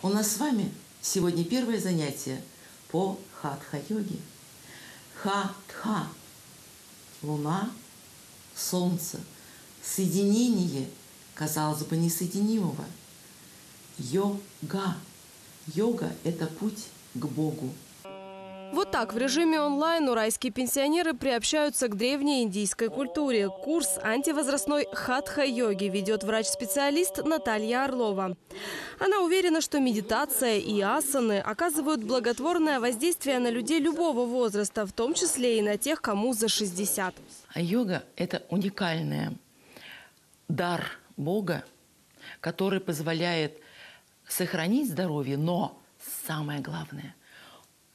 У нас с вами сегодня первое занятие по хатха-йоге. Ха-тха – луна, солнце, соединение, казалось бы, несоединимого. Йога. Йога – это путь к Богу. Вот так в режиме онлайн уральские пенсионеры приобщаются к древней индийской культуре. Курс антивозрастной хатха-йоги ведет врач-специалист Наталья Орлова. Она уверена, что медитация и асаны оказывают благотворное воздействие на людей любого возраста, в том числе и на тех, кому за 60. А йога – это уникальный дар Бога, который позволяет сохранить здоровье, но самое главное –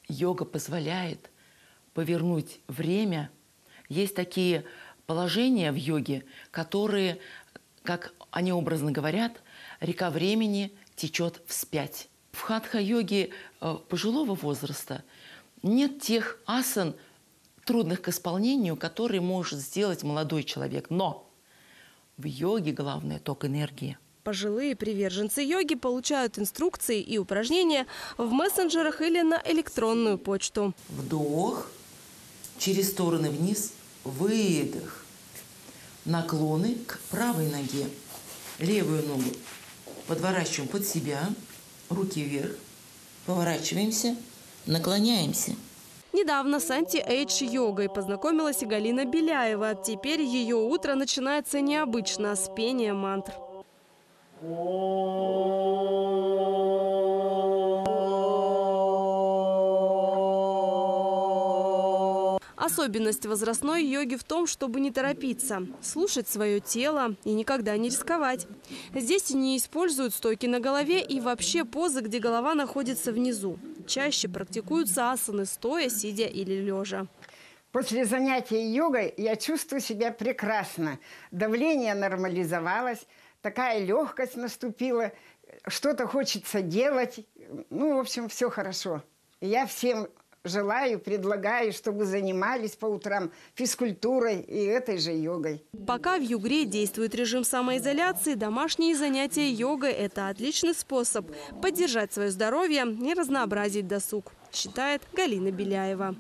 йога позволяет повернуть время. Есть такие положения в йоге, которые, как они образно говорят, река времени течет вспять. В хатха-йоге э, пожилого возраста нет тех асан, трудных к исполнению, которые может сделать молодой человек. Но в йоге главное ток энергии. Пожилые приверженцы йоги получают инструкции и упражнения в мессенджерах или на электронную почту. Вдох, через стороны вниз, выдох. Наклоны к правой ноге. Левую ногу подворачиваем под себя, руки вверх, поворачиваемся, наклоняемся. Недавно с анти-эйдж-йогой познакомилась и Галина Беляева. Теперь ее утро начинается необычно, с пения мантр. Особенность возрастной йоги в том, чтобы не торопиться, слушать свое тело и никогда не рисковать. Здесь не используют стойки на голове и вообще позы, где голова находится внизу. Чаще практикуются асаны стоя, сидя или лежа. После занятия йогой я чувствую себя прекрасно. Давление нормализовалось, такая легкость наступила, что-то хочется делать. Ну, в общем, все хорошо. И я всем желаю, предлагаю, чтобы занимались по утрам физкультурой и этой же йогой. Пока в Югре действует режим самоизоляции, домашние занятия йогой – это отличный способ поддержать свое здоровье и разнообразить досуг, считает Галина Беляева.